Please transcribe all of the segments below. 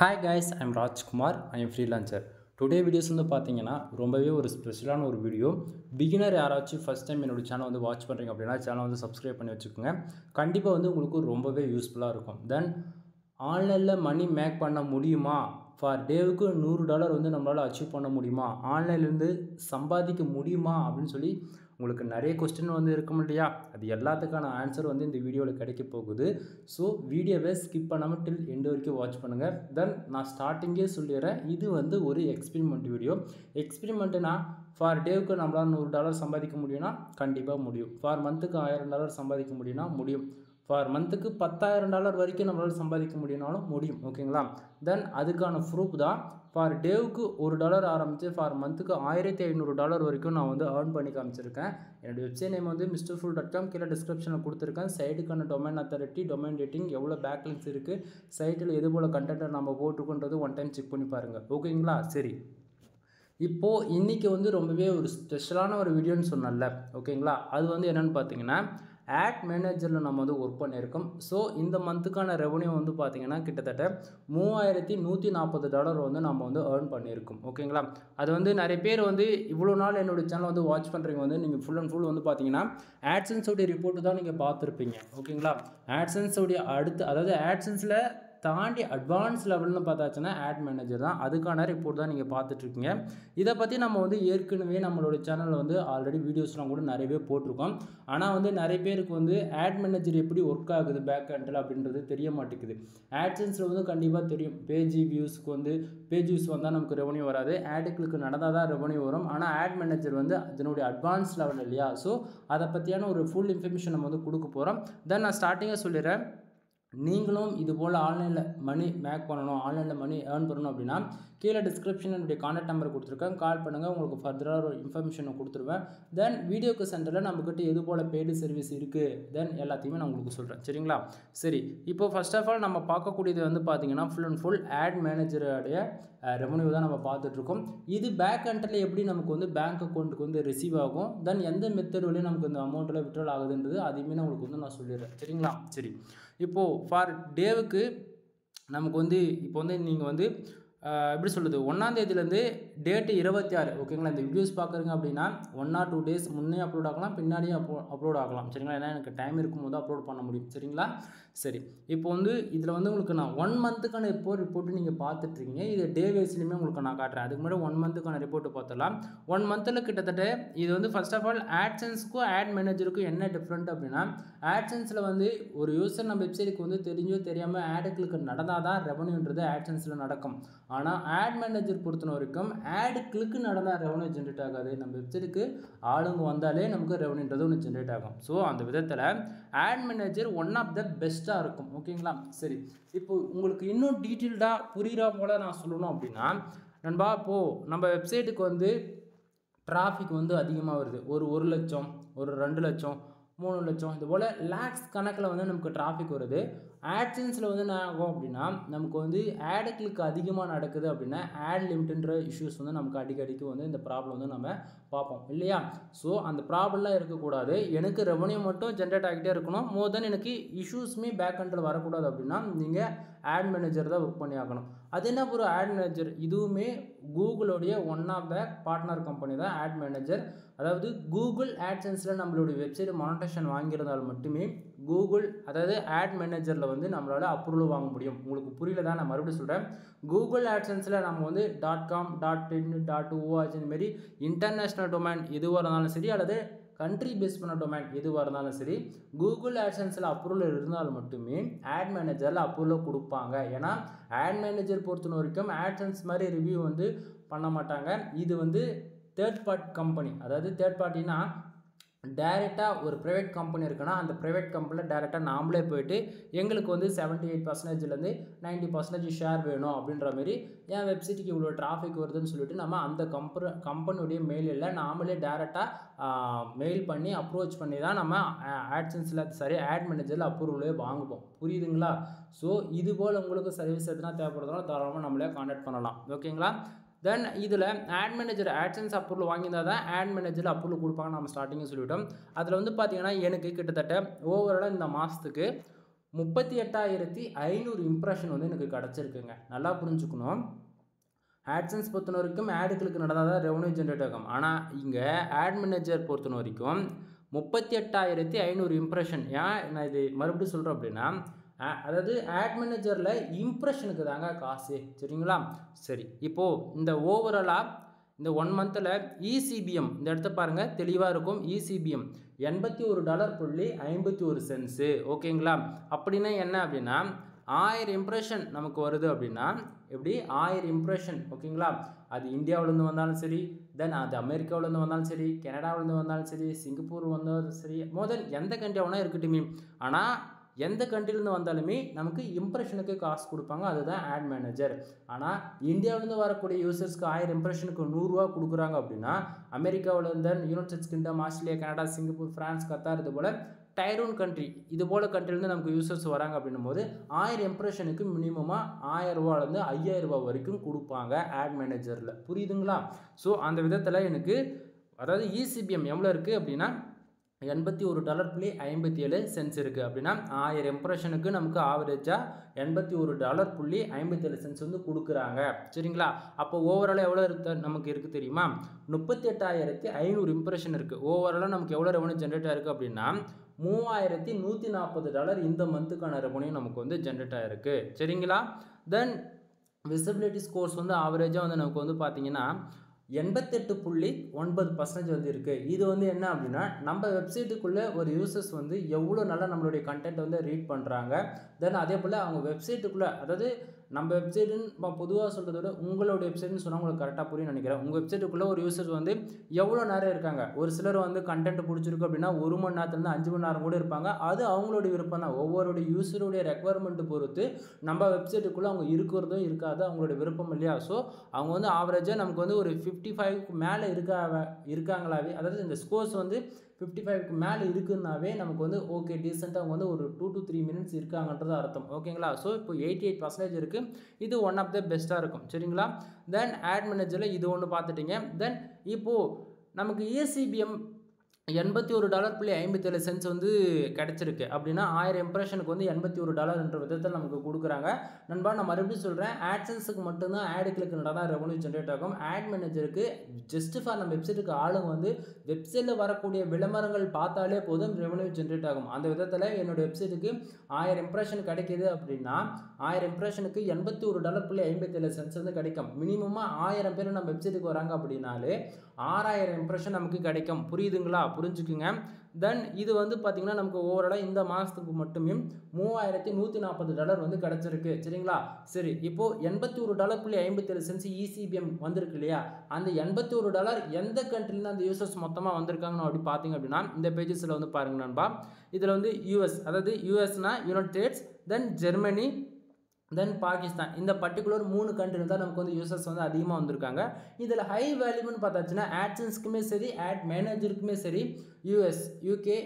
Hi guys I'm Rajkumar I am freelancer today videos வந்து பார்த்தீங்கன்னா ரொம்பவே ஒரு ஸ்பெஷலான ஒரு வீடியோ பிகினர் யாராச்சும் ஃபஸ்ட் டைம் என்னோட சேனல் வந்து வாட்ச் பண்ணுறீங்க அப்படின்னா சேனல் வந்து சப்ஸ்கிரைப் பண்ணி வச்சுக்கோங்க. கண்டிப்பாக வந்து உங்களுக்கு ரொம்பவே யூஸ்ஃபுல்லாக இருக்கும். தென் ஆன்லைனில் மணி மேக் பண்ண முடியுமா? ஃபார் டேவுக்கு நூறு டாலர் வந்து நம்மளால் அச்சீவ் பண்ண முடியுமா? ஆன்லைன்லேருந்து சம்பாதிக்க முடியுமா? அப்படின்னு சொல்லி உங்களுக்கு நிறைய கொஸ்டின் வந்து இருக்கும் இல்லையா? அது எல்லாத்துக்கான ஆன்சர் வந்து இந்த வீடியோவில் கிடைக்க போகுது. ஸோ வீடியோவை ஸ்கிப் பண்ணாமல் டில் எண்டு வரைக்கும் வாட்ச் பண்ணுங்கள் தென் நான் ஸ்டார்டிங்கே சொல்லிடுறேன். இது வந்து ஒரு எக்ஸ்பிரிமெண்ட் வீடியோ எக்ஸ்பிரிமெண்ட்டுனா ஃபார் டேவுக்கு நம்மளால் நூறு டாலர் சம்பாதிக்க முடியும்னா கண்டிப்பாக முடியும். ஃபார் மந்த்துக்கு ஆயிரம் டாலர் சம்பாதிக்க முடியும்னா முடியும். ஃபார் மந்த்துக்கு பத்தாயிரம் டாலர் வரைக்கும் நம்மளால் சம்பாதிக்க முடியும்னாலும் முடியும் ஓகேங்களா தென் அதுக்கான ப்ரூஃப் தான் ஃபார் டேவுக்கு ஒரு டாலர் ஆரம்பித்து ஃபார் மந்த்துக்கு ஆயிரத்தி ஐநூறு டாலர் வரைக்கும் நான் வந்து ஏர்ன் பண்ணி காமிச்சிருக்கேன். என்னுடைய வெப்சைட் நேம் வந்து மிஸ்டர் ஃபுல் டாட் காம் கீழே டிஸ்கிரிப்ஷனில் கொடுத்துருக்கேன். சைட்டுக்கான டொமைன் அத்தாரிட்டி டொமைன் ரேட்டிங் எவ்வளோ பேக்லிங்ஸ் இருக்குது சைட்டில் எது போல் கண்டென்ட்டை நம்ம போட்டிருக்கோன்றது ஒன் டைம் செக் பண்ணி பாருங்கள் ஓகேங்களா சரி. இப்போது இன்றைக்கி வந்து ரொம்பவே ஒரு ஸ்பெஷலான ஒரு வீடியோன்னு சொன்னல ஓகேங்களா அது வந்து என்னென்னு பார்த்தீங்கன்னா ஆட் மேனேஜரில் நம்ம வந்து ஒர்க் பண்ணியிருக்கோம். ஸோ இந்த மந்த்துக்கான ரெவன்யூ வந்து பார்த்திங்கன்னா கிட்டத்தட்ட மூவாயிரத்தி நூற்றி நாற்பது டாலர் வந்து நம்ம வந்து ஏர்ன் பண்ணியிருக்கோம். ஓகேங்களா? அது வந்து நிறைய பேர் வந்து இவ்வளோ நாள் என்னோடய சேனல் வந்து வாட்ச் பண்ணுறீங்க வந்து நீங்கள் ஃபுல் அண்ட் ஃபுல் வந்து பார்த்தீங்கன்னா ஆட்சன்ஸோடைய ரிப்போர்ட்டு தான் நீங்கள் பார்த்துருப்பீங்க ஓகேங்களா? ஆட்சன்ஸோடைய அடுத்து அதாவது ஆட்சன்ஸில் தாண்டி அட்வான்ஸ் லெவல்னு பார்த்தாச்சுன்னா ஆட் மேனேஜர் தான். அதுக்கான ரிப்போர்ட் தான் நீங்கள் பார்த்துட்ருக்கீங்க. இதை பற்றி நம்ம வந்து ஏற்கனவே நம்மளோட சேனலில் வந்து ஆல்ரெடி வீடியோஸ்லாம் கூட நிறையவே போட்டிருக்கோம். ஆனால் வந்து நிறைய பேருக்கு வந்து ஆட் மேனேஜர் எப்படி ஒர்க் ஆகுது பேக் ஹேண்டில் அப்படின்றது தெரிய மாட்டேங்குது. ஆட்சன்ஸில் வந்து கண்டிப்பாக தெரியும். பேஜ் வியூஸ்க்கு வந்து பேஜ் வியூஸ் வந்தால் நமக்கு ரெவன்யூ வராது. ஆடுகளுக்கு நடந்தால் தான் ரெவன்யூ வரும். ஆனால் ஆட் மேனேஜர் வந்து அதனுடைய அட்வான்ஸ் லெவல் இல்லையா? ஸோ அதை பற்றியான ஒரு ஃபுல் இன்ஃபர்மேஷன் நம்ம வந்து கொடுக்க போகிறோம் தென் நான் ஸ்டார்டிங்காக சொல்லிடுறேன். நீங்களும் இது போல் ஆன்லைனில் மணி மேக் பண்ணணும் ஆன்லைனில் மணி ஏர்ன் பண்ணணும் அப்படின்னா கீழே டிஸ்கிரிப்ஷன் என்னுடைய கான்டாக்ட் நம்பர் கொடுத்துருக்கேன். கால் பண்ணுங்கள் உங்களுக்கு ஃபர்தராக ஒரு இன்ஃபர்மேஷனை கொடுத்துருவேன். தென் வீடியோக்கு சென்டரில் நம்மக்கிட்ட எது போல் பெய்டு சர்வீஸ் இருக்குது தென் எல்லாத்தையுமே நான் உங்களுக்கு சொல்கிறேன் சரிங்களா? சரி இப்போ ஃபஸ்ட் ஆஃப் ஆல் நம்ம பார்க்கக்கூடியது வந்து பார்த்தீங்கன்னா ஃபுல் அண்ட் ஃபுல் ஆட் மேனேஜருடைய ரெவன்யூ தான் நம்ம பார்த்துட்ருக்கோம் இது பேக் அண்டில் எப்படி நமக்கு வந்து பேங்க் அக்கௌண்ட்டுக்கு வந்து ரிசீவ் ஆகும்? தென் எந்த மெத்தட் வழியும் நமக்கு இந்த அமௌண்ட்டில் விட்ரல் ஆகுதுன்றது அதையுமே நான் உங்களுக்கு வந்து நான் சொல்லிடுறேன். சரிங்களா? சரி. இப்போது ஃபார் டேவுக்கு நமக்கு வந்து இப்போ வந்து நீங்கள் வந்து எப்படி சொல்கிறது ஒன்றாந்தேதிலேருந்து டேட்டு இருபத்தி ஆறு ஓகேங்களா இந்த வீடியோஸ் பார்க்குறீங்க அப்படின்னா ஒன் ஆர் டூ டேஸ் முன்னே அப்லோட் ஆகலாம் பின்னாடியும் அப்லோ அப்லோட் ஆகலாம். சரிங்களா? ஏன்னா எனக்கு டைம் இருக்கும்போது அப்லோட் பண்ண முடியும். சரிங்களா? சரி. இப்போ வந்து இதில் வந்து உங்களுக்கு நான் ஒன் மந்த்துக்கான இப்போ ரிப்போர்ட்டு நீங்கள் பார்த்துட்ருக்கீங்க இது டே வைஸ்லையுமே உங்களுக்கு நான் காட்டுறேன். அதுக்கு முன்னாடி ஒன் மந்த்துக்கான ரிப்போர்ட்டு பார்த்துடலாம். ஒன் மந்தில் கிட்டத்தட்ட இது வந்து ஃபஸ்ட் ஆஃப் ஆல் ஆட்சன்ஸ்க்கும் ஆட் மேனேஜருக்கும் என்ன டிஃப்ரெண்ட் அப்படின்னா ஆட்சன்ஸில் வந்து ஒரு யூசர் நம்ம வெப்சைட்டுக்கு வந்து தெரிஞ்சோ தெரியாமல் ஆடுகளுக்கு நடந்தால் தான் ரெவன்யூன்றது ஆட்சன்ஸில் நடக்கும். ஆனால் ஆட் மேனேஜர் பொறுத்த வரைக்கும் ஆடு கிளிக்கு நடந்தால் ரெவன்யூ ஜென்ரேட் ஆகாது. நம்ம வெப்சைட்டுக்கு ஆளுங்க வந்தாலே நமக்கு ரெவன்யூன்றது ஒன்று ஜென்ரேட் ஆகும். ஸோ அந்த விதத்தில் ad manager one of the பெஸ்ட்டாக இருக்கும். ஓகேங்களா சரி. இப்போ உங்களுக்கு இன்னும் டீட்டெயில்டாக புரிகிற போல் நான் சொல்லணும் அப்படின்னா நண்பா இப்போது நம்ம வெப்சைட்டுக்கு வந்து டிராஃபிக் வந்து அதிகமாக வருது. ஒரு ஒரு லட்சம் ஒரு ரெண்டு லட்சம் மூணு லட்சம் இது போல் லேக்ஸ் கணக்கில் வந்து நமக்கு டிராஃபிக் வருது. ஆட்சன்ஸில் வந்து என்ன ஆகும் அப்படின்னா நமக்கு வந்து ஆடு கிளிக் அதிகமாக நடக்குது அப்படின்னா ஆட் லிமிட்ன்ற இஷ்யூஸ் வந்து நமக்கு அடிக்கடிக்கு வந்து இந்த ப்ராப்ளம் வந்து நம்ம பார்ப்போம் இல்லையா? ஸோ அந்த ப்ராப்ளம்லாம் இருக்கக்கூடாது. எனக்கு ரெவன்யூ மட்டும் ஜென்ரேட் ஆகிட்டே இருக்கணும். மோர் தென் எனக்கு இஷ்யூஸுமே பேக் ஹண்டில் வரக்கூடாது அப்படின்னா நீங்கள் ஆட் மேனேஜர் தான் ஒர்க் பண்ணி ஆகணும். அது என்ன ஒரு ஆட் மேனேஜர் இதுவுமே கூகுளோடைய one of the partner company தான் ஆட் மேனேஜர் அதாவது கூகுள் ஆட்சன்ஸில் நம்மளுடைய வெப்சைட் மானிட்டேஷன் வாங்கியிருந்தால் மட்டுமே கூகுள் அதாவது ஆட் மேனேஜரில் வந்து நம்மளால் அப்ரூவல் வாங்க முடியும். உங்களுக்கு புரியல தான் நான் மறுபடியும் சொல்கிறேன் கூகுள் ஆட்சன்ஸில் நம்ம வந்து dot com dot in dot ORG இந்தமாரி இன்டர்நேஷ்னல் டொமைன் எதுவாக இருந்தாலும் சரி அல்லது கண்ட்ரி பேஸ் பண்ண டொமைன் எதுவாக இருந்தாலும் சரி கூகுள் ஆட்சன்ஸில் அப்ரூவல் இருந்தால் மட்டுமே ஆட் மேனேஜரில் அப்ரூவல் கொடுப்பாங்க. ஏன்னா ஆட் மேனேஜர் பொறுத்த வரைக்கும் ஆட்சன்ஸ் மாதிரி ரிவ்யூ வந்து பண்ண மாட்டாங்க. இது வந்து தேர்ட் பார்ட் கம்பெனி அதாவது தேர்ட் பார்ட்டினா டேரெக்டாக ஒரு ப்ரைவேட் கம்பெனி இருக்குன்னா அந்த ப்ரைவேட் கம்பெனியில் டேரெக்டாக நாமளே போயிட்டு எங்களுக்கு வந்து செவன்ட்டி எயிட் பர்சன்டேஜ்லேருந்து நைன்ட்டி பர்சன்டேஜ் ஷேர் வேணும் அப்படின்ற மாதிரி என் வெப்சைட்டுக்கு இவ்வளோ டிராஃபிக் வருதுன்னு சொல்லிட்டு நம்ம அந்த கம்பெனி கம்பெனியுடைய மெயிலில் நாமளே டேரெக்டாக மெயில் பண்ணி அப்ரோச் பண்ணி தான் நம்ம ஆட்சன்ஸில் சரி ஆட் மேனேஜரில் அப்ரூவலே வாங்குவோம். புரியுதுங்களா? ஸோ இது போல் உங்களுக்கு சர்வீஸ் எதுனா தேவைப்படுறதுனால தாராளமாக நம்மளே காண்டாக்ட் பண்ணலாம். ஓகேங்களா தென் இதில் ஆட் மேனேஜர் ஆட்சன்ஸ் அப்ரூவல் வாங்கியிருந்தால் தான் ஆட் மேனேஜர் அப்ரூவல் கொடுப்பாங்க நம்ம ஸ்டார்டிங்கே சொல்லிவிட்டோம். அதில் வந்து பார்த்திங்கன்னா எனக்கு கிட்டத்தட்ட ஓவராலாக இந்த மாதத்துக்கு முப்பத்தி எட்டாயிரத்தி ஐநூறு இம்ப்ரெஷன் வந்து எனக்கு கிடச்சிருக்குங்க. நல்லா புரிஞ்சுக்கணும். ஆட்சன்ஸ் பொறுத்தன வரைக்கும் ஆடுகளுக்கு நடந்தால் தான் ரெவன்யூ ஜென்ரேட் ஆகும். ஆனால் இங்கே ஆட் மேனேஜர் பொறுத்த வரைக்கும் முப்பத்தி எட்டாயிரத்தி ஐநூறு இம்ப்ரெஷன் ஏன் நான் இது மறுபடியும் சொல்கிறேன் அப்படின்னா அதாவது ஆட் மேனேஜரில் இம்ப்ரெஷனுக்கு தாங்க காசு சரிங்களா? சரி இப்போது இந்த ஓவராலாக இந்த ஒன் மந்தில் இசிபிஎம் இந்த இடத்த பாருங்கள் தெளிவாக இருக்கும் இசிபிஎம் எண்பத்தி ஒரு டாலர் புள்ளி ஐம்பத்தி ஒரு சென்ஸு ஓகேங்களா? அப்படின்னா என்ன அப்படின்னா ஆயிரம் இம்ப்ரெஷன் நமக்கு வருது அப்படின்னா எப்படி? ஆயிரம் இம்ப்ரெஷன் ஓகேங்களா? அது இந்தியாவிலேருந்து வந்தாலும் சரி தென் அது அமெரிக்காவிலேருந்து வந்தாலும் சரி கனடாவிலேருந்து வந்தாலும் சரி சிங்கப்பூர் வந்தாலும் சரி மோதன் எந்த கண்ட்ரியாவனா இருக்கட்டுமே. ஆனால் எந்த கண்ட்ரிலேருந்து வந்தாலுமே நமக்கு இம்ப்ரெஷனுக்கு காசு கொடுப்பாங்க. அதுதான் ஆட் மேனேஜர் ஆனால் இந்தியாவிலேருந்து வரக்கூடிய யூசர்ஸ்க்கு ஆயிரம் இம்ப்ரெஷனுக்கு நூறுரூவா கொடுக்குறாங்க அப்படின்னா அமெரிக்காவிலேருந்து United Kingdom Australia Canada Singapore France Qatar இது போல் டைரோன் கண்ட்ரி இது போல் கண்ட்ரிலேருந்து நமக்கு யூசர்ஸ் வராங்க அப்படின்னும் போது ஆயிரம் இம்ப்ரெஷனுக்கு மினிமமாக ஆயிரரூவாலேருந்து ஐயாயிரரூபா ஐயாயிரம் ரூபா வரைக்கும் கொடுப்பாங்க ஆட் மேனேஜரில் புரியுதுங்களா? ஸோ அந்த விதத்தில் எனக்கு அதாவது இசிபிஎம் எவ்வளோ இருக்குது அப்படின்னா எண்பத்தி ஒரு டாலர் புள்ளி ஐம்பத்தி ஏழு சென்ஸ் இருக்குது அப்படின்னா ஆயிரம் இம்ப்ரெஷனுக்கு நமக்கு ஆவரேஜாக எண்பத்தி ஒரு டாலர் புள்ளி ஐம்பத்தி ஏழு சென்ஸ் வந்து கொடுக்குறாங்க. சரிங்களா? அப்போ ஓவராலாக எவ்வளோ இருக்க நமக்கு இருக்குது தெரியுமா? முப்பத்தி எட்டாயிரத்தி ஐநூறு இம்ப்ரெஷன் இருக்குது ஓவராலாக நமக்கு எவ்வளோ ரெவன்யூ ஜென்ரேட் ஆயிருக்கு அப்படின்னா மூவாயிரத்தி நூற்றி நாற்பது டாலர் இந்த மந்த்துக்கான ரெவன்யூ நமக்கு வந்து ஜென்ரேட் ஆகிருக்கு சரிங்களா? தென் விசிபிலிட்டி ஸ்கோர்ஸ் வந்து ஆவரேஜாக வந்து நமக்கு வந்து பார்த்தீங்கன்னா எண்பத்தெட்டு புள்ளி ஒன்பது பர்சன்டேஜ் வந்து இருக்குது இது வந்து என்ன அப்படின்னா நம்ம வெப்சைட்டுக்குள்ளே ஒரு யூசர்ஸ் வந்து எவ்வளோ நல்லா நம்மளுடைய கண்டென்ட் வந்து ரீட் பண்ணுறாங்க தென் அதே போல் அவங்க வெப்சைட்டுக்குள்ளே அதாவது நம்ம வெப்சைட்டுன்னு பொதுவாக சொல்கிறத விட உங்களோட வெப்சைட்னு சொன்னால் உங்களுக்கு கரெக்டாக புரியும் நினைக்கிறேன். உங்கள் வெப்சைட்டுக்குள்ளே ஒரு யூசர்ஸ் வந்து எவ்வளோ நேரம் இருக்காங்க? ஒரு சிலர் வந்து கண்டென்ட் பிடிச்சிருக்கு அப்படின்னா ஒரு மணி நேரத்துலேருந்து அஞ்சு மணி நேரம் கூட இருப்பாங்க. அது அவங்களோட விருப்பம் தான். ஒவ்வொருடைய யூசருடைய ரெக்குவயர்மெண்ட் பொறுத்து நம்ம வெப்சைட்டுக்குள்ளே அவங்க இருக்கிறதும் இருக்காது அவங்களோட விருப்பம் இல்லையா? ஸோ அவங்க வந்து ஆவரேஜாக நமக்கு வந்து ஒரு ஃபிஃப்டி ஃபைவ்க்கு மேலே இருக்கா இருக்காங்களாவே அதாவது இந்த ஸ்கோர்ஸ் வந்து ஃபிஃப்டி ஃபைவ்க்கு மேலே இருக்குன்னாவே நமக்கு வந்து ஓகே டீசெண்டாக அவங்க வந்து ஒரு டூ டு த்ரீ மினிட்ஸ் இருக்காங்கன்றது அர்த்தம். ஓகேங்களா ஸோ இப்போ எயிட்டி எயிட் பர்சன்டேஜ் இருக்குது இது ஒன் ஆஃப் த பெஸ்ட்டாக இருக்கும். சரிங்களா? தென் ஆட் மேனேஜரில் இது ஒன்று பார்த்துட்டிங்க. தென் இப்போது நமக்கு ஏசிபிஎம் எண்பத்தி ஒரு டாலர் புள்ளி ஐம்பத்தேழு சென்ஸ் வந்து கிடச்சிருக்கு. அப்படின்னா ஆயிரம் இம்ப்ரெஷனுக்கு வந்து எண்பத்தி ஒரு டாலர்ன்ற விதத்தில் நமக்கு கொடுக்குறாங்க. நண்பா நான் மறுபடியும் சொல்கிறேன் ஆட்சன்ஸுக்கு மட்டும்தான் ஆடு கிளிக் தான் ரெவன்யூ ஜென்ரேட் ஆகும். ஆட் மேனேஜருக்கு ஜஸ்ட் ஃபார் நம்ம வெப்சைட்டுக்கு ஆளுங்க வந்து வெப்சைட்டில் வரக்கூடிய விளம்பரங்கள் பார்த்தாலே போதும் ரெவன்யூ ஜென்ரேட் ஆகும். அந்த விதத்தில் என்னோடய வெப்சைட்டுக்கு ஆயிரம் இம்ப்ரெஷன் கிடைக்கிது அப்படின்னா ஆயிரம் இம்ப்ரெஷனுக்கு எண்பத்தி ஒரு டாலர் புள்ளி ஐம்பத்தேழு சென்ஸ் வந்து கிடைக்கும். மினிமமாக ஆயிரம் பேர் நம்ம வெப்சைட்டுக்கு வராங்க அப்படின்னாலே ஆறாயிரம் இம்ப்ரெஷன் நமக்கு கிடைக்கும். புரியுதுங்களா? புரிஞ்சுக்குங்க. தென் இது வந்து பார்த்திங்கன்னா நமக்கு ஓவராலாக இந்த மாதத்துக்கு மட்டுமே மூவாயிரத்தி நூற்றி நாற்பது டாலர் வந்து கிடச்சிருக்கு. சரிங்களா? சரி இப்போது எண்பத்தி ஒரு டாலர் புள்ளி ஐம்பத்தேழு சென்ஸ் இசிபிஎம் வந்திருக்கு இல்லையா? அந்த எண்பத்தி ஒரு டாலர் எந்த கண்ட்ரிலேருந்து அந்த யூசர்ஸ் மொத்தமாக வந்திருக்காங்கன்னு அப்படி பார்த்தீங்க அப்படின்னா இந்த பேஜஸில் வந்து பாருங்க நண்பா. இதில் வந்து யூஎஸ் அதாவது யூஎஸ்னா United States then Germany then Pakistan இந்த பர்டிகுலர் மூணு கண்ட்ரி தான் நமக்கு வந்து யூசர்ஸ் வந்து அதிகமாக வந்திருக்காங்க. இதில் ஹை வேல்யூன்னு பார்த்தாச்சுன்னா ஆட்சன்ஸ்க்குமே சரி ஆட் மேனேஜருக்குமே சரி யூஎஸ் யூகே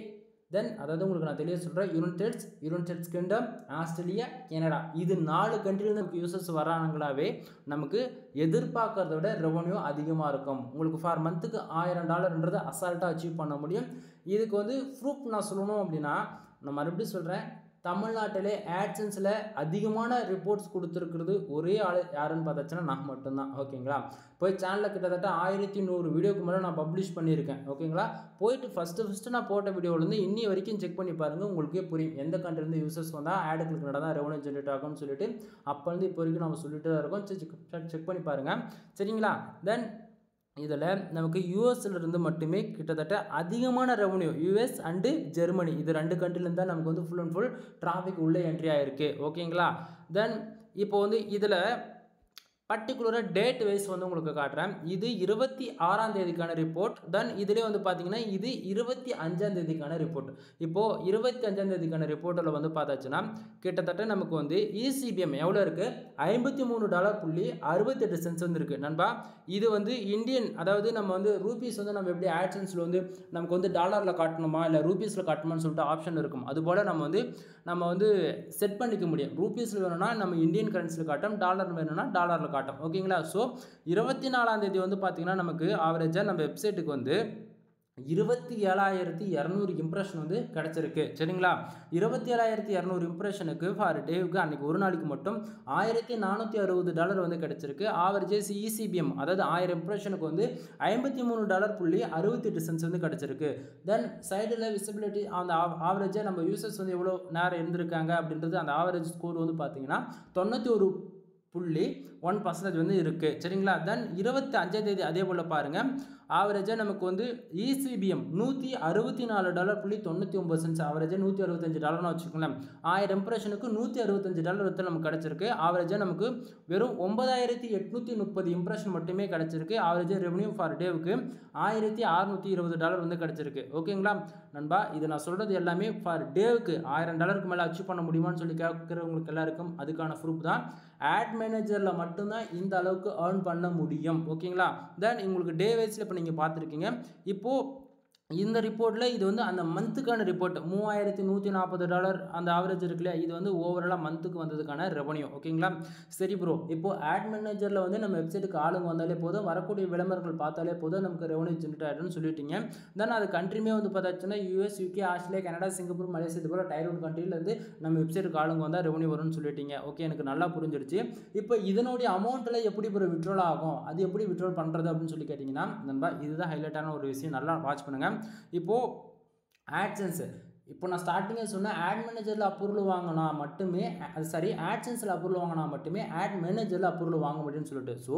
தென் அதாவது உங்களுக்கு நான் தெளிவாக சொல்கிறேன் United's United's Kingdom Australia Canada இது நாலு கண்ட்ரிலேருந்து நமக்கு யூசர்ஸ் வராங்களாவே நமக்கு எதிர்பார்க்கறத விட ரெவன்யூ அதிகமாக இருக்கும். உங்களுக்கு ஃபார் மந்த்துக்கு ஆயிரம் டாலர்ன்றதை அசால்ட்டாக அச்சீவ் பண்ண முடியும். இதுக்கு வந்து ப்ரூஃப் நான் சொல்லணும் அப்படின்னா நான் மறுபடியும் சொல்கிறேன் தமிழ்நாட்டிலே ஆட்சன்ஸில் அதிகமான ரிப்போர்ட்ஸ் கொடுத்துருக்கிறது ஒரே ஆள் யாருன்னு பார்த்தாச்சுன்னா நான் மட்டும்தான். ஓகேங்களா? போய் சேனலில் கிட்டத்தட்ட ஆயிரத்தி நூறு வீடியோக்கு மேலே நான் பப்ளிஷ் பண்ணியிருக்கேன். ஓகேங்களா? போயிட்டு ஃபஸ்ட்டு ஃபஸ்ட்டு நான் போட்ட வீடியோவிலேருந்து இன்னி வரைக்கும் செக் பண்ணி பாருங்கள் உங்களுக்கே புரியும். எந்த கண்ட்ரிலேருந்து யூசர்ஸ் வந்தால் ஆடு கிளிக் நடந்தால் ரெவன்யூ ஜென்ரேட் ஆகும்னு சொல்லிட்டு அப்போலேருந்து இப்போ வரைக்கும் நம்ம சொல்லிட்டு தான் இருக்கோம் செக் செக் பண்ணி பாருங்கள் சரிங்களா? தென் இதில் நமக்கு யூஎஸ்லேருந்து மட்டுமே கிட்டத்தட்ட அதிகமான ரெவன்யூ யூஎஸ் அண்டு ஜெர்மனி இது ரெண்டு கண்ட்ரிலேருந்து தான் நமக்கு வந்து ஃபுல் அண்ட் ஃபுல் டிராஃபிக் உள்ளே என்ட்ரி ஆகிருக்கு ஓகேங்களா தென் இப்போ வந்து இதில் பர்டிகுலராக டேட் வைஸ் வந்து உங்களுக்கு காட்டுறேன். இது இருபத்தி ஆறாம் தேதிக்கான ரிப்போர்ட் தென் இதிலே வந்து பார்த்தீங்கன்னா இது இருபத்தி அஞ்சாம் தேதிக்கான ரிப்போர்ட் இப்போது இருபத்தி அஞ்சாம் தேதிக்கான ரிப்போர்ட்டில் வந்து பார்த்தாச்சுன்னா கிட்டத்தட்ட நமக்கு வந்து இசிபிஎம் எவ்வளோ இருக்குது ஐம்பத்தி மூணு டாலர் புள்ளி அறுபத்தெட்டு சென்ஸ் வந்து இருக்குது நண்பா இது வந்து இந்தியன் அதாவது நம்ம வந்து ரூபீஸ் வந்து நம்ம எப்படி ஆட்சன்ஸில் வந்து நமக்கு வந்து டாலரில் காட்டணுமா? இல்லை ரூபீஸில் காட்டணுமான்னு சொல்லிட்டு ஆப்ஷன் இருக்கும். அதுபோல் நம்ம வந்து நம்ம வந்து செட் பண்ணிக்க முடியும். ரூபீஸில் வேணும்னா நம்ம இந்தியன் கரன்சியில் காட்டும் டாலர் வேணும்னா டாலரில் காட்டும். ஓகேங்களா ஸோ இருபத்தி நாலாம் தேதி வந்து பார்த்திங்கன்னா நமக்கு ஆவரேஜாக நம்ம வெப்சைட்டுக்கு வந்து இருபத்தி ஏழாயிரத்தி இரநூறு இம்ப்ரெஷன் வந்து கிடச்சிருக்கு. சரிங்களா? இருபத்தி ஏழாயிரத்தி இரநூறு இம்ப்ரெஷனுக்கு ஃபார் டேவுக்கு அன்றைக்கி ஒரு நாளைக்கு மட்டும் ஆயிரத்தி நானூற்றி அறுபது டாலர் வந்து கிடச்சிருக்கு. ஆவரேஜஸ் இசிபிஎம் அதாவது ஆயிரம் இம்ப்ரெஷனுக்கு வந்து ஐம்பத்தி மூணு டாலர் புள்ளி அறுபத்தெட்டு சென்ஸ் வந்து கிடச்சிருக்கு. தென் சைடில் விசிபிலிட்டி அந்த ஆவரேஜாக நம்ம யூசர்ஸ் வந்து எவ்வளோ நேரம் இருந்திருக்காங்க அப்படின்றது அந்த ஆவரேஜ் ஸ்கோர் வந்து பார்த்தீங்கன்னா தொண்ணூற்றி ஒரு புள்ளி ஒன் பர்சன்டேஜ் வந்து இருக்குது சரிங்களா? தென் இருபத்தி அஞ்சாம் தேதி அதே போல் பாருங்கள் ஆவரேஜாக நமக்கு வந்து இசிபிஎம் நூற்றி அறுபத்தி நாலு டாலர் புள்ளி தொண்ணூற்றி ஒம்பது சென்ஸ் ஆவரேஜாக நூற்றி அறுபத்தஞ்சு டாலர்னு வச்சுக்கோங்களேன். ஆயிரம் இம்ப்ரெஷனுக்கு நூற்றி அறுபத்தஞ்சு டாலர் வந்து நமக்கு கிடச்சிருக்கு. ஆவரேஜாக நமக்கு வெறும் ஒன்பதாயிரத்தி எட்நூற்றி முப்பது இம்ப்ரெஷன் மட்டுமே கிடச்சிருக்கு. ஆவரேஜாக ரெவன்யூ ஃபார் டேவுக்கு ஆயிரத்தி அறுநூற்றி இருபது டாலர் வந்து கிடச்சிருக்கு. ஓகேங்களா நண்பா இது நான் சொல்கிறது எல்லாமே ஃபார் டேவுக்கு ஆயிரம் டாலருக்கு மேலே அச்சீவ் பண்ண முடியுமான்னு சொல்லி கேட்குறவங்களுக்கு எல்லாருக்கும் அதுக்கான ப்ரூஃப் தான். ஆட் மேனேஜரில் மட்டும்தான் இந்த அளவுக்கு ஏர்ன் பண்ண முடியும். ஓகேங்களா தென் உங்களுக்கு டே வைஸில் இப்போ நீங்கள் பார்த்துருக்கீங்க. இப்போது இந்த ரிப்போர்ட்டில் இது வந்து அந்த மந்த்துக்கான ரிப்போர்ட் மூவாயிரத்தி நூற்றி நாற்பது டாலர் அந்த ஆவரேஜ் இருக்கு இல்லையா? இது வந்து ஓவராலாக மந்த்துக்கு வந்ததுக்கான ரெவன்யூ ஓகேங்களா? சரி ப்ரோ இப்போது ஆட் மேனேஜரில் வந்து நம்ம வெப்சைட்டுக்கு ஆளுங்க வந்தாலே போதும். வரக்கூடிய விளம்பரங்கள் பார்த்தாலே போதும். நமக்கு ரெவன்யூ ஜென்ரேட் ஆகிடும்னு சொல்லிட்டீங்க. தென் அது கண்ட்ரிமே வந்து பார்த்தாச்சுன்னா US UK Australia Canada Singapore Malaysia இது போல் டைர் கண்ட்ரிலேருந்து நம்ம வெப்சைட்டுக்கு ஆளுங்க வந்தால் ரெவன்யூ வரும்னு சொல்லிட்டீங்க. ஓகே எனக்கு நல்லா புரிஞ்சிருச்சு. இப்போ இதனுடைய அமௌண்ட்டில் எப்படி ப்ரோ விட்ரோல் ஆகும்? அது எப்படி விட்ரோல் பண்ணுறது அப்படின்னு சொல்லி கேட்டிங்கன்னா நண்பா இதுதான் ஹைலைட்டான ஒரு விஷயம். நல்லா வாட்ச் பண்ணுங்கள் இப்போது ஆட்சன்ஸு இப்போ நான் ஸ்டார்டிங்கே சொன்னேன் ஆட் மேனேஜரில் அப்ரூவல் வாங்கினா மட்டுமே அது சரி ஆட்சன்ஸில் அப்ரூவல் வாங்கினா மட்டுமே ஆட் மேனேஜரில் அப்ரூவல் வாங்க முடியும்னு சொல்லிட்டு. ஸோ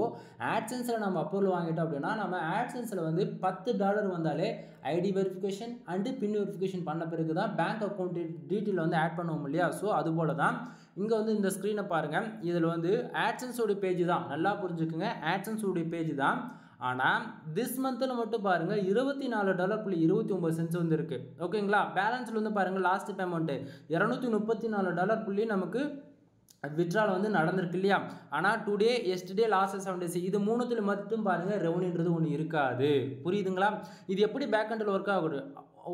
ஆட்சன்ஸில் நம்ம அப்ரூவல் வாங்கிட்டோம் அப்படின்னா நம்ம ஆட்சன்ஸில் வந்து பத்து டாலர் வந்தாலே ID verification and pin verification பண்ண பிறகு தான் பேங்க் அக்கௌண்ட் டீட்டெயில் வந்து ஆட் பண்ணுவோம் இல்லையா? ஸோ அதுபோல் தான் இங்கே வந்து இந்த ஸ்க்ரீனை பாருங்கள் இதில் வந்து ஆட்சன்ஸோடைய பேஜ் தான். நல்லா புரிஞ்சுக்குங்க. ஆட்சன்ஸோடைய பேஜ் தான். ஆனால் திஸ் மந்த்தில் மட்டும் பாருங்கள் இருபத்தி நாலு டாலர் புள்ளி இருபத்தி ஒம்பது சென்ஸ் வந்துருக்கு. ஓகேங்களா பேலன்ஸில் வந்து பாருங்கள் லாஸ்ட் பேமெண்ட்டு இரநூத்தி முப்பத்தி நாலு டாலர் புள்ளி நமக்கு விட்ரால் வந்து நடந்திருக்கு இல்லையா? ஆனால் today yesterday last seven days இது மூணுத்தில் மட்டும் பாருங்கள் ரெவன்யூன்றது ஒன்று இருக்காது. புரியுதுங்களா? இது எப்படி பேக் ஹண்டில் ஒர்க் ஆகுது?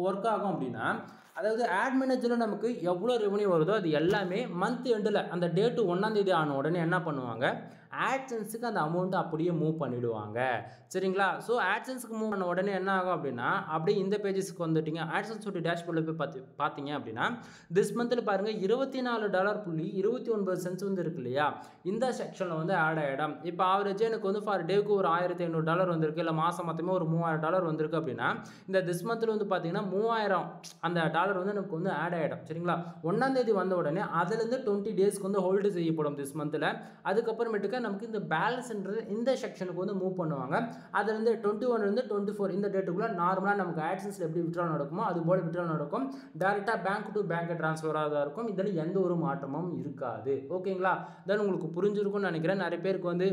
ஒர்க் ஆகும் அப்படின்னா அதாவது ஆட் மேனேஜரில் நமக்கு எவ்வளோ ரெவன்யூ வருதோ அது எல்லாமே மந்த் எண்டில் அந்த டேட்டு ஒன்றாந்தேதி ஆன உடனே என்ன பண்ணுவாங்க? ஆட்சன்ஸுக்கு அந்த அமௌண்ட்டை அப்படியே மூவ் பண்ணிவிடுவாங்க. சரிங்களா? ஸோ ஆட்சன்ஸுக்கு மூவ் பண்ண உடனே என்ன ஆகும் அப்படின்னா அப்படியே இந்த பேஜஸ்க்கு வந்துட்டீங்க. ஆட்சன்ஸோட டேஷ்போர்டில் போய் பார்த்து பார்த்தீங்க அப்படின்னா திஸ் மந்தில் பாருங்கள் இருபத்தி நாலு டாலர் புள்ளி இருபத்தி ஒன்பது சென்ஸ் வந்து இருக்கு இல்லையா? இந்த செக்ஷனில் வந்து ஆட் ஆகிடும் இப்போ ஆவரேஜாக எனக்கு வந்து ஃபார் டேக்கு ஒரு ஆயிரத்தி ஐநூறு டாலர் வந்திருக்கு இல்லை மாதம் மொத்தமே ஒரு மூவாயிரம் டாலர் வந்திருக்கு அப்படின்னா இந்த திஸ் மந்தில் வந்து பார்த்தீங்கன்னா மூவாயிரம் அந்த டாலர் வந்து எனக்கு வந்து ஆட் ஆகிடும் சரிங்களா? ஒன்றாந்தேதி வந்த உடனே அதுலேருந்து டுவெண்ட்டி டேஸ்க்கு வந்து ஹோல்டு செய்யப்படும் திஸ் மந்தில் அதுக்கப்புறமேட்டுக்கு நமக்கு இந்த பேலன்ஸ்ன்றது இந்த செக்ஷனுக்கு வந்து மூவ் பண்ணுவாங்க. அதுலேருந்து டுவெண்ட்டி ஒன்லேருந்து டுவெண்ட்டி ஃபோர் இந்த டேட்டுக்குள்ளே நார்மலாக நமக்கு ஆட்சன்ஸில் எப்படி விட்ரா நடக்குமோ அது போல் விட்ரா நடக்கும். டேரெக்டாக பேங்க் டு பேங்க் ட்ரான்ஸ்ஃபராக தான் இருக்கும். இதில் எந்த ஒரு மாற்றமும் இருக்காது. ஓகேங்களா தென் உங்களுக்கு புரிஞ்சிருக்கும்னு நினைக்கிறேன். நிறைய பேருக்கு வந்து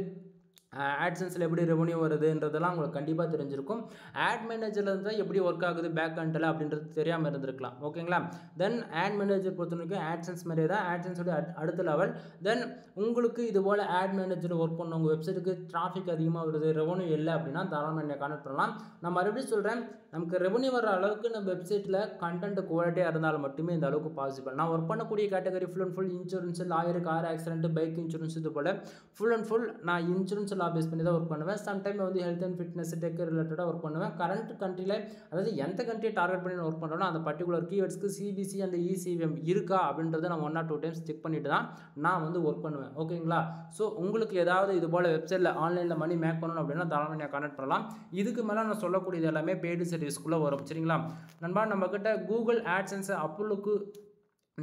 ஆட்சன்ஸில் எப்படி ரெவன்யூ வருதுன்றதெல்லாம் உங்களுக்கு கண்டிப்பாக தெரிஞ்சிருக்கும். ஆட் மேனேஜரில் இருந்தால் எப்படி ஒர்க் ஆகுது பேக் அண்டில் அப்படின்றது தெரியாமல் இருந்திருக்கலாம். ஓகேங்களா தென் ஆட் மேனேஜர் பொறுத்த வரைக்கும் ஆட்சன்ஸ் மாதிரியே தான். ஆட்சன்ஸோட அடுத்த லெவல் தென் உங்களுக்கு இது போல் ஆட் மேனேஜர் ஒர்க் பண்ண உங்கள் வெப்சைட்டுக்கு டிராஃபிக் அதிகமாக வருது ரெவன்யூ இல்லை அப்படின்னா தாராளமாக என்னை கனெக்ட் பண்ணலாம். நான் மறுபடியும் சொல்கிறேன் நமக்கு ரெவன்யூ வர அளவுக்கு நம்ம வெப்சைட்டில் கண்டென்ட் குவாலிட்டியாக இருந்தால் மட்டுமே இந்த அளவுக்கு பாசிபிள் நான் ஒர்க் பண்ணக்கூடிய category full and full insurance lawyer car accident bike insurance இது போல் ஃபுல் அண்ட் ஃபுல் நான் இன்சூரன்ஸ் லா பேஸ் பண்ணி தான் ஒர்க் பண்ணுவேன். சம்டைம் வந்து ஹெல்த் அண்ட் ஃபிட்னஸ் டெக் ரிலேட்டடாக ஒர்க் பண்ணுவேன். கரண்ட் கண்ட்ரியில் அதாவது எந்த கண்ட்ரியை டார்கெட் பண்ணி ஒர்க் பண்ணுறோன்னா அந்த பர்டிகுலர் கீவேர்ட்ஸ்க்கு சிபிசி அந்த இசிவிஎம் இருக்கா அப்படின்றத நான் one or two times check பண்ணிட்டு தான் நான் வந்து ஒர்க் பண்ணுவேன். ஓகேங்களா ஸோ உங்களுக்கு ஏதாவது இது போல் வெப்சைட்டில் ஆன்லைனில் மணி மேக் பண்ணணும் அப்படின்னா தாராளமாக நான் கனெக்ட் பண்ணலாம். இதுக்கு மேலே நான் சொல்லக்கூடியது எல்லாமே பெய்டு சர்வீஸ்க்குள்ளே வரும். சரிங்களா? நண்பா நம்மக்கிட்ட கூகுள் ஆட்சன்ஸ் அப்போலுக்கு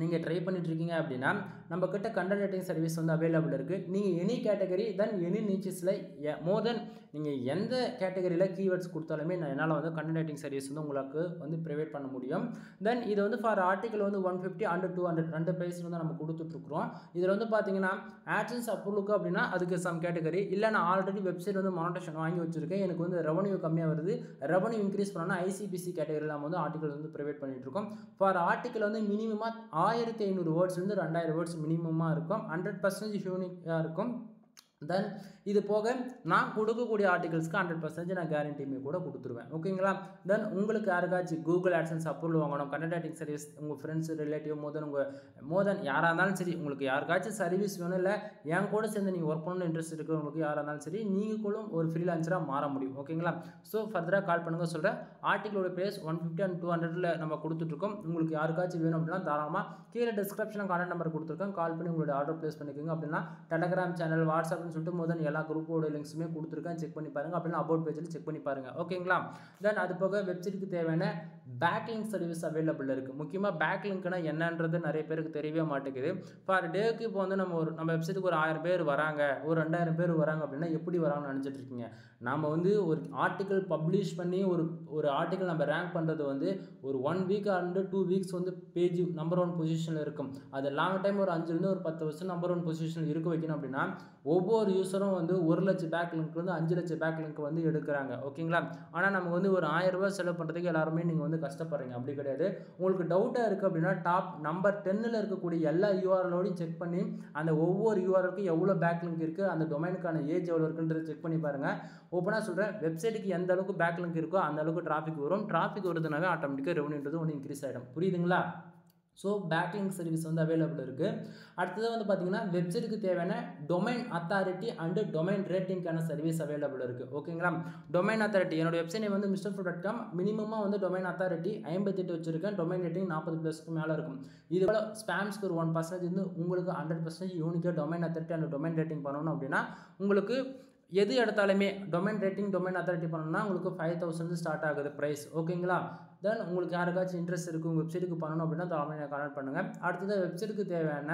நீங்கள் ட்ரை பண்ணிட்டுருக்கீங்க அப்படின்னா நம்ம கிட்ட கண்டென்ட் ரைட்டிங் சர்வீஸ் வந்து அவைலபிள் இருக்குது நீங்கள் எனி கேட்டகரி தென் எனி நீச்சஸில் மோர் தென் நீங்கள் எந்த கேட்டகரியில் கீவேர்ட்ஸ் கொடுத்தாலுமே நான் என்னால் வந்து கண்டென்ட் ரைட்டிங் சர்வீஸ் வந்து உங்களுக்கு வந்து ப்ரொவைட் பண்ண முடியும். தென் இது வந்து ஃபார் ஆர்டிக்கல் வந்து one fifty and two hundred ரெண்டு ப்ரைஸ் வந்து நம்ம கொடுத்துட்ருக்குறோம் இதில் வந்து பார்த்தீங்கன்னா ஆட்சன்ஸ் அப்ரூவலுக்கு அப்படின்னா அதுக்கு சம் கேட்டகரி இல்லை நான் ஆல்ரெடி வெப்சைட் வந்து மானிட்டேஷன் வாங்கி வச்சுருக்கேன். எனக்கு வந்து ரெவன்யூ கம்மியாக வருது. ரெவன்யூ இன்க்ரீஸ் பண்ணோன்னா ஐசிபிசி கேட்டகரியில் நம்ம வந்து ஆர்டிக்கல் வந்து ப்ரொவைட் பண்ணிகிட்ருக்கோம் ஃபார் ஆர்டிக்கல் வந்து மினிமமாக ஆயிரத்தி ஐநூறு வேர்ட்ஸ்லேருந்து ரெண்டாயிரம் வேர்ட்ஸ் மினிமமாக இருக்கும். ஹண்ட்ரட் பர்சன்டேஜ் யூனிக்காக இருக்கும். தென் இது போக நான் கொடுக்கக்கூடிய ஆர்டிகல்ஸ்க்கு ஹண்ட்ரட் பர்சன்டேஜ் நான் கேரண்டியுமே கூட கொடுத்துருவேன். ஓகேங்களா தென் உங்களுக்கு யாருக்காச்சும் கூகுள் ஆட்சன்ஸ் அப்ரூவல் வாங்கணும் கண்டென்ட் ரைட்டிங் சர்வீஸ் உங்கள் ஃப்ரெண்ட்ஸ் ரிலேட்டிவ் மோதன் உங்கள் மோதன் யாராக இருந்தாலும் சரி உங்களுக்கு யாருக்காச்சும் சர்வீஸ் வேணும் இல்லை என் கூட சேர்ந்து நீங்கள் ஒர்க் பண்ணணும்னு இன்ட்ரெஸ்ட் இருக்கிறவங்களுக்கு யாராக இருந்தாலும் சரி நீங்கள் கூட ஒரு ஃப்ரீலான்சராக மாற முடியும். ஓகேங்களா ஸோ ஃபர்தராக கால் பண்ணுங்கள் சொல்கிறேன் ஆர்டிகளோட price one fifty and two ஹண்ட்ரடில் நம்ம கொடுத்துட்ருக்கோம். உங்களுக்கு யாருக்காச்சும் வேணும் அப்படின்னா தாராளமாக கீழே டிஸ்கிரிப்ஷனில் கான்டாக்ட் நம்பர் கொடுத்துருக்கோம் கால் பண்ணி உங்களோட ஆர்டர் ப்ளேஸ் பண்ணிக்கோங்க. அப்படின்னா டெலகிராம் சேனல் வாட்ஸ்அப்னு சொல்லிட்டு மோதன் எல்லா குரூப்போட லிங்க்ஸுமே கொடுத்துருக்கேன். செக் பண்ணி பாருங்கள் அப்படின்னா அபவுட் பேஜில் செக் பண்ணி பாருங்கள் ஓகேங்களா தென் அது போக வெப்சைட்டுக்கு தேவையான பேக்லிங்க் சர்வீஸ் அவைலபிள் இருக்குது முக்கியமாக பேக்லிங்க்னா என்னன்றது நிறைய பேருக்கு தெரியவே மாட்டேங்குது. ஃபார் டேக்கு இப்போ வந்து நம்ம ஒரு நம்ம வெப்சைட்டுக்கு ஒரு ஆயிரம் பேர் வராங்க. ஒரு ரெண்டாயிரம் பேர் வராங்க அப்படின்னா எப்படி வராங்கன்னு நினச்சிட்டு இருக்கீங்க? நாம் வந்து ஒரு ஆர்டிக்கல் பப்ளிஷ் பண்ணி ஒரு ஒரு ஆர்டிக்கல் நம்ம ரேங்க் பண்ணுறது வந்து ஒரு one week and two weeks வந்து பேஜ் நம்பர் ஒன் பொசிஷனில் இருக்கும். அது லாங் டைம் ஒரு அஞ்சுலேருந்து ஒரு பத்து வருஷம் நம்பர் ஒன் பொசிஷனில் இருக்க வைக்கணும் அப்படின்னா ஒவ்வொரு யூஸரும் வந்து ஒரு லட்சம் பேக் லிங்க்லேருந்து வந்து அஞ்சு லட்சம் பேக் லிங்க் வந்து எடுக்கிறாங்க. ஓகேங்களா? ஆனால் நமக்கு வந்து ஒரு ஆயிரம் ரூபாய் செலவு பண்ணுறதுக்கு எல்லாருமே நீங்கள் வந்து கஷ்டப்படுறீங்க. அப்படி கிடையாது. உங்களுக்கு டவுட்டாக இருக்குது அப்படின்னா டாப் நம்பர் டென்னில் இருக்கக்கூடிய எல்லா யூஆர்எலோடையும் செக் பண்ணி அந்த ஒவ்வொரு யூஆர்எலுக்கும் எவ்வளோ பேக் லிங்க் இருக்குது அந்த டொமைனுக்கான ஏஜ் எவ்வளோ இருக்குன்றது செக் பண்ணி பாருங்கள் ஓப்பனாக சொல்கிறேன் வெப்சைட்டுக்கு எந்த அளவுக்கு பேக் லிங்க் இருக்கோ அந்த அளவுக்கு டிராஃபிக் வரும். டிராஃபிக் வருதுனாவே ஆட்டோமேட்டிக்காக ரெவன்யூன்றது ஒன்று இன்க்ரீஸ் ஆகிடும் புரியுதுங்களா? ஸோ பேக்லிங் சர்வீஸ் வந்து அவைலபிள் இருக்குது அடுத்தது வந்து பார்த்தீங்கன்னா வெப்சைட்டுக்கு தேவையான டொமைன் அத்தாரிட்டி அண்டு டொமைன் ரேட்டிங்கான சர்வீஸ் அவைலபிள் இருக்குது ஓகேங்களா டொமைன் அத்தாரிட்டி என்னோட வெப்சைட் வந்து மிஸ்டர் ஃபுட் டாட் காம் மினிமமாக வந்து டொமைன் அத்தாரிட்டி ஐம்பத்தெட்டு வச்சிருக்கேன். டொமைன் ரேட்டிங் நாற்பது ப்ளஸ்க்கு மேலே இருக்கும். இது போல் ஸ்பேம்ஸ்க்கு ஒரு ஒன் பர்சன்டேஜ் வந்து உங்களுக்கு ஹண்ட்ரட் பர்சன்டேஜ் யூனிக்காக domain authority and domain rating பண்ணணும் அப்படின்னா உங்களுக்கு எது எடுத்தாலுமே டொமைன் ரேட்டிங் டொமைன் அத்தாரிட்டி பண்ணணும்னா உங்களுக்கு ஃபைவ் தௌசண்ட் ஸ்டார்ட் ஆகுது ப்ரைஸ் ஓகேங்களா தென் உங்களுக்கு யாருக்காச்சும் இன்ட்ரெஸ்ட் இருக்குது உங்கள் வெப்சைட்டுக்கு பண்ணணும் அப்படின்னா தலைமையை கான்டாக்ட் பண்ணுங்கள் அடுத்தது வெப்சைட்டுக்கு தேவையான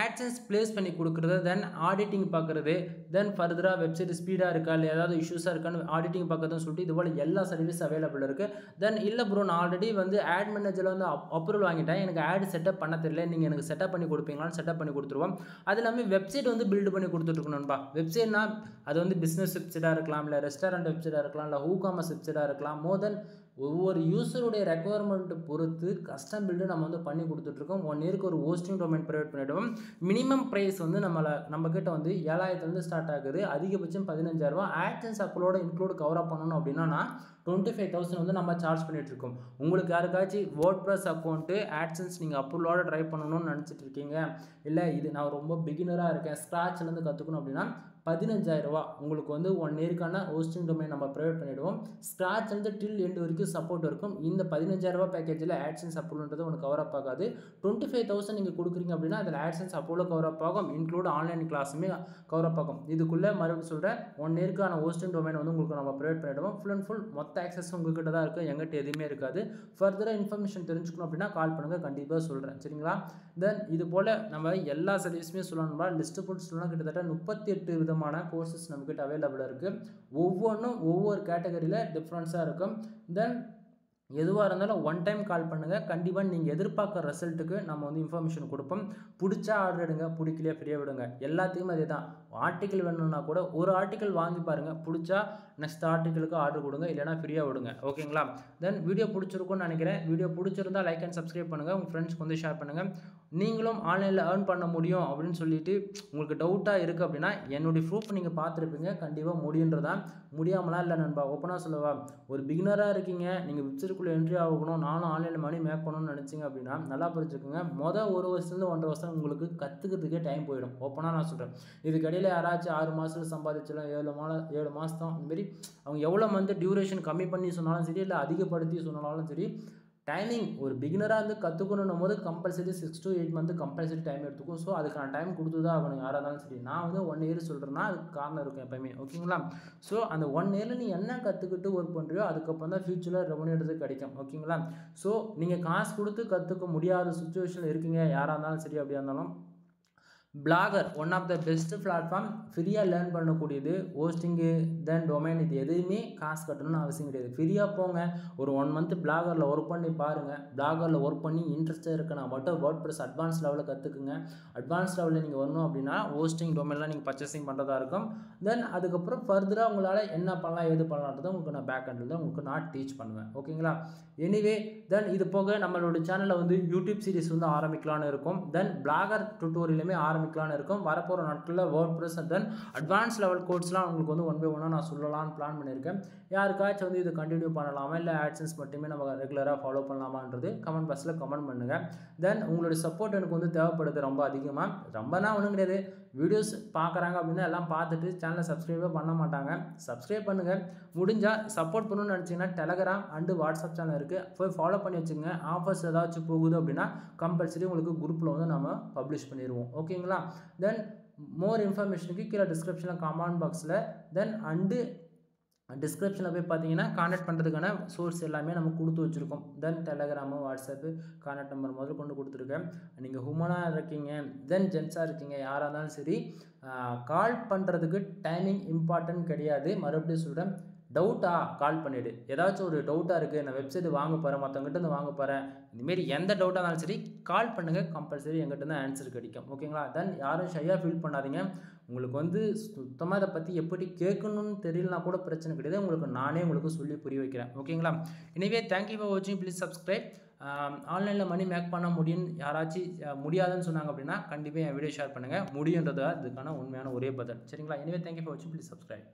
ஆட்சன்ஸ் ப்ளேஸ் பண்ணி கொடுக்குறது தென் ஆடிட்டிங் பார்க்குறது தென் ஃபர்தராக வெப்சைட் ஸ்பீடாக இருக்கா இல்லை ஏதாவது இஷ்யூஸாக இருக்கான்னு ஆடிட்டிங் பார்க்குறதுன்னு சொல்லிட்டு இது போல் எல்லா சர்வீஸ் அவைலபிள் இருக்குது தென் இல்லை ப்ரோ நான் ஆல்ரெடி வந்து ஆட் மேனேஜரில் வந்து அப்ரூவல் வாங்கிட்டேன். எனக்கு ஆட் செட்டப் பண்ண தெரியல. நீங்கள் எனக்கு செட்டப் பண்ணி கொடுப்பீங்களான்னு செட்டப் பண்ணி கொடுத்துருவோம். அது இல்லாமல் வெப்சைட் வந்து பில்டு பண்ணி கொடுத்துட்ருக்கணும்பா வெப்சைட்னா அது வந்து பிஸ்னஸ் வெப்சைட்டாக இருக்கலாம் இல்லை ரெஸ்டாரண்ட் வெப்சைட்டாக இருக்கலாம் இல்லை ஹூ காமர்ஸ் வெப்சைட்டாக இருக்கலாம். மோர் தென் ஒவ்வொரு யூஸருடைய ரெக்குவயர்மெண்ட்டு பொறுத்து கஸ்டம் பில்டு நம்ம வந்து பண்ணி கொடுத்துட்ருக்கோம். ஒன் இயருக்கு ஒரு ஹோஸ்டிங் டொமைன் ப்ரொவைட் பண்ணிவிடுவோம் மினிமம் ப்ரைஸ் வந்து நம்மளை நம்மக்கிட்ட வந்து ஏழாயிரத்துலேருந்து ஸ்டார்ட் ஆகுது. அதிகபட்சம் பதினஞ்சாயிரரூபா. ஆட்சன்ஸ் அக்கோட இன்க்ளூட் கவர் அப் பண்ணணும் அப்படின்னா டுவெண்ட்டி ஃபைவ் தௌசண்ட் வந்து நம்ம சார்ஜ் பண்ணிகிட்ருக்கோம் உங்களுக்கு யாருக்காச்சும் வேர்ட் ப்ரஸ் அக்கௌண்ட்டு ஆட்சன்ஸ் நீங்கள் அப்ரூவலோட ட்ரை பண்ணணும்னு நினச்சிட்டு இருக்கீங்க இல்லை இது நான் ரொம்ப பிகினராக இருக்கேன் ஸ்க்ராட்ச்லேருந்து கற்றுக்கணும் அப்படின்னா பதினஞ்சாயிரரூபா உங்களுக்கு வந்து ஒன் இயருக்கான ஹோஸ்டிங் டொமைன் நம்ம ப்ரொவைட் பண்ணிவிடுவோம் ஸ்க்ராட்ச் வந்து டில் எண்டு வரைக்கும் சப்போர்ட் இருக்கும். இந்த பதினஞ்சாயிரரூபா பேக்கேஜில் ஆட்சன்ஸ் அப்ரூவல்ன்றது உங்களுக்கு கவர் அப் ஆகாது. டுவெண்ட்டி ஃபைவ் தௌசண்ட் நீங்கள் கொடுக்குறீங்க அப்படின்னா அதில் ஆட்சன்ஸ் அப்ரூவல் கவர் அப் ஆகும். இன்க்ளூட் ஆன்லைன் கிளாஸுமே கவர் அப் ஆகும். இதுக்குள்ளே மறுபடியும் சொல்கிறேன் ஒன் இயருக்கான ஹோஸ்டிங் டொமைன் வந்து உங்களுக்கு நம்ம ப்ரொவைட் பண்ணிவிடுவோம் ஃபுல் அண்ட் ஃபுல் மொத்த ஆக்சஸ் உங்ககிட்ட தான் இருக்கும். எங்கிட்ட எதுவுமே இருக்காது. ஃபர்தராக இன்ஃபர்மேஷன் தெரிஞ்சுக்கணும் அப்படின்னா கால் பண்ணுங்கள் கண்டிப்பாக சொல்கிறேன் சரிங்களா? தென் இது போல் நம்ம எல்லா சர்வீஸுமே சொல்லணும்னா லிஸ்ட்டு போட்டு சொல்லணும் கிட்டத்தட்ட முப்பத்தி எட்டு விதமான கோர்சஸ் நம்மக்கிட்ட அவைலபிளாக இருக்குது ஒவ்வொன்றும் ஒவ்வொரு கேட்டகரியில் டிஃப்ரென்ஸாக இருக்கும். தென் எதுவாக இருந்தாலும் ஒன் டைம் கால் பண்ணுங்கள் கண்டிப்பாக நீங்கள் எதிர்பார்க்குற ரிசல்ட்டுக்கு நம்ம வந்து இன்ஃபர்மேஷன் கொடுப்போம். பிடிச்சா ஆர்டர் எடுங்க பிடிக்கலையே ஃப்ரீயாக விடுங்க. எல்லாத்துக்குமே அதே தான் ஆர்டிக்கல் வேணும்னா கூட ஒரு ஆர்டிக்கல் வாங்கி பாருங்கள் பிடிச்சா நெக்ஸ்ட் ஆர்டிக்கலுக்கு ஆர்டர் கொடுங்க. இல்லைனா ஃப்ரீயாக விடுங்க. ஓகேங்களா தென் வீடியோ பிடிச்சிருக்கும்னு நினைக்கிறேன். வீடியோ பிடிச்சிருந்தா லைக் அண்ட் சப்ஸ்கிரைப் பண்ணுங்கள் உங்கள் ஃப்ரெண்ட்ஸ்க்கு வந்து ஷேர் பண்ணுங்கள் நீங்களும் ஆன்லைனில் ஏர்ன் பண்ண முடியும் அப்படின்னு சொல்லிட்டு உங்களுக்கு டவுட்டாக இருக்குது அப்படின்னா என்னுடைய ப்ரூஃப் நீங்கள் பார்த்துருப்பீங்க. கண்டிப்பாக முடியுன்றதான் முடியாமலாம் இல்லை நண்பா? ஓப்பனாக சொல்லவா? ஒரு பிகினராக இருக்கீங்க. நீங்கள் வெப்சைட்டுக்குள்ளே என்ட்ரி ஆகணும். நானும் ஆன்லைனில் மணி மேக் பண்ணணும்னு நினச்சிங்க அப்படின்னா நல்லா புரிஞ்சுக்கோங்க. மொதல் ஒரு வருஷத்துலேருந்து ஒன்றரை வருஷம் உங்களுக்கு கற்றுக்கிறதுக்கே டைம் போயிடும். ஓப்பனாக நான் சொல்கிறேன் இடையில யாராச்சும் ஆறு மாதத்தில் சம்பாதிச்சலாம் ஏழு மா ஏழு மாதம் அந்தமாரி அவங்க எவ்வளோ மந்த் டியூரேஷன் கம்மி பண்ணி சொன்னாலும் சரி இல்லை அதிகப்படுத்தி சொன்னாலும் சரி டைமிங் ஒரு பிகினராக இருந்து கற்றுக்கணும் போது compulsory six to eight month compulsory time எடுத்துக்கும். ஸோ அதுக்கான டைம் கொடுத்து தான் ஆகணும் யாராக இருந்தாலும் சரி. நான் வந்து ஒன் இயர் சொல்கிறேன்னா அதுக்கு காரணம் இருக்கும் எப்பயுமே. ஓகேங்களா ஸோ அந்த ஒன் இயரில் நீ என்ன கற்றுக்கிட்டு ஒர்க் பண்ணுறியோ அதுக்கப்புறம் தான் ஃப்யூச்சரில் எடுத்து கிடைக்கும். ஓகேங்களா ஸோ நீங்கள் காசு கொடுத்து கற்றுக்க முடியாத சுச்சுவேஷனில் இருக்கீங்க யாராக இருந்தாலும் சரி அப்படியா இருந்தாலும் Blogger one of the best platform ஃப்ரீயாக லேர்ன் பண்ணக்கூடியது ஹோஸ்டிங்கு தென் டொமைன் இது எதுவுமே காசு கட்டணும்னு அவசியம் கிடையாது. ஃப்ரீயாக போங்க ஒரு ஒன் மந்த் பிளாகரில் ஒர்க் பண்ணி பாருங்கள் பிளாகரில் ஒர்க் பண்ணி இன்ட்ரெஸ்ட்டாக இருக்குன்னா மட்டும் வேர்ட் ப்ரெஸ் அட்வான்ஸ் லெவலில் கற்றுக்குங்க அட்வான்ஸ் லெவலில் நீங்கள் வரணும் அப்படின்னா ஹோஸ்டிங் டொமைன்லாம் நீங்கள் பர்ச்சேசிங் பண்ணுறதா இருக்கும். தென் அதுக்கப்புறம் ஃபர்தராக உங்களால் என்ன பண்ணலாம் ஏது பண்ணலான்றதை உங்களுக்கு நான் பேக் ஹண்டில் தான் உங்களுக்கு நான் டீச் பண்ணுவேன். ஓகேங்களா எனிவே தென் இது போக நம்மளோட சேனலில் வந்து யூடியூப் சீரிஸ் வந்து ஆரம்பிக்கலான்னு இருக்கும். தென் பிளாகர் டுட்டோரியலுமே ஆரம்பி ஆரம்பிக்கலாம்னு இருக்கும். வரப்போகிற நாட்களில் WordPress then advance level கோட்ஸ்லாம் உங்களுக்கு வந்து ஒன் பை ஒன்னாக நான் சொல்லலாம்னு பிளான் பண்ணியிருக்கேன். யாருக்காச்சும் வந்து இது கண்டினியூ பண்ணலாமா? இல்லை ஆட்சன்ஸ் மட்டுமே நம்ம ரெகுலராக ஃபாலோ பண்ணலாமான்றது கமெண்ட் பாக்ஸில் கமெண்ட் பண்ணுங்கள் தென் உங்களுடைய சப்போர்ட் எனக்கு வந்து தேவைப்படுது ரொம்ப அதிகமாக ரொம்பனா ஒன்றும் கிடையாது. வீடியோஸ் பார்க்குறாங்க அப்படின்னா எல்லாம் பார்த்துட்டு சேனலை சப்ஸ்கிரைபே பண்ண மாட்டாங்க. சப்ஸ்கிரைப் பண்ணுங்கள் முடிஞ்சால் சப்போர்ட் பண்ணணும்னு நினச்சிங்கன்னா டெலகிராம் அண்டு வாட்ஸ்அப் சேனல் இருக்குது போய் ஃபாலோ பண்ணி வச்சுங்க ஆஃபர்ஸ் ஏதாச்சும் போகுது அப்படின்னா கம்பல்சரி உங்களுக்கு குரூப்பில் வந்து நம்ம பப்ளிஷ் பண்ணிடுவோம். ஓகேங்களா தென் மோர் இன்ஃபர்மேஷனுக்கு கீழே டிஸ்கிரிப்ஷனில் கமெண்ட் பாக்ஸில் தென் அண்டு டிஸ்கிரிப்ஷனில் போய் பார்த்தீங்கன்னா காண்டாக்ட் பண்ணுறதுக்கான சோர்ஸ் எல்லாமே நம்ம கொடுத்து வச்சுருக்கோம். Then Telegram WhatsApp contact number முதல் கொண்டு கொடுத்துருக்கேன். நீங்கள் ஹுமனாக இருக்கீங்க தென் ஜென்ஸாக இருக்கீங்க யாராக இருந்தாலும் சரி கால் பண்ணுறதுக்கு டைமிங் இம்பார்ட்டன்ட் கிடையாது. மறுபடியும் சொல்கிறேன் டவுட்டாக கால் பண்ணிவிடு ஏதாச்சும் ஒரு டவுட்டாக இருக்குது நான் வெப்சைட் வாங்க போகிறேன் மற்றவங்ககிட்ட இருந்து வாங்க போகிறேன் இந்தமாரி எந்த டவுட்டாக இருந்தாலும் சரி கால் பண்ணுங்கள் கம்பல்சரி எங்கிட்ட தான் ஆன்சர் கிடைக்கும். ஓகேங்களா தென் யாரும் ஷையாக ஃபீல் பண்ணாதீங்க. உங்களுக்கு வந்து சுத்தமாக இதை பற்றி எப்படி கேட்கணும்னு தெரியலனா கூட பிரச்சனை கிடையாது. உங்களுக்கு நானே உங்களுக்கு சொல்லி புரிய வைக்கிறேன். ஓகேங்களா? எனவே தேங்க்யூ ஃபார் வாட்சிங் ப்ளீஸ் சப்ஸ்கிரைப் ஆன்லைனில் மணி மேக் பண்ண முடியும்னு யாராச்சும் முடியாதுன்னு சொன்னாங்க அப்படின்னா கண்டிப்பாக என் வீடியோ ஷேர் பண்ணுங்கள் முடியுன்றது அதுக்கான உண்மையான ஒரே பதில். சரிங்களா? எனவே தேங்க்யூ ஃபார் வாட்சிங் ப்ளீஸ் சப்ஸ்கிரைப்